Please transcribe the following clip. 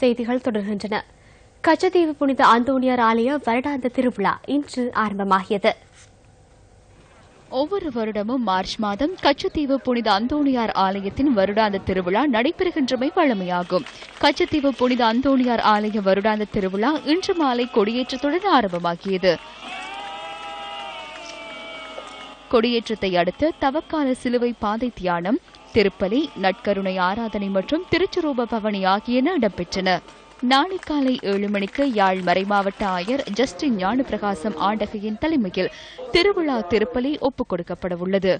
செய்திகள் தொடர்கின்றன. கச்சத்தீவு புனித அந்தோணியார் ஆலய வருடாந்த திருவிழா இன்று ஆரம்பமாகியது. ஒவ்வொரு வருடமும் மார்ச் மாதம் கச்சத்தீவு புனித அந்தோணியார் ஆலயத்தின் வருடாந்த திருவிழா நடைபெறுகின்றமை வழமையாகும். கச்சத்தீவு புனித அந்தோணியார் ஆலய வருடாந்த திருவிழா இன்று மாலை கொடியேற்றத்துடன் ஆரம்பமாகியது. கொடியேற்றத்தை அடுத்து தவக்கால சிலுவை பாதை தியானம் திருப்பலி நட்கருணை ஆராதனை மற்றும் திருச்சுரூப பவனி ஆகியன இடம்பெற்றன. நாளை காலை ஏழு மணிக்கு யாழ் மறைமாவட்ட ஆயர் ஜஸ்டின் ஞானபிரகாசம் ஆண்டகையின் தலைமையில் திருவிழா திருப்பலி ஒப்புக் கொடுக்கப்பட உள்ளது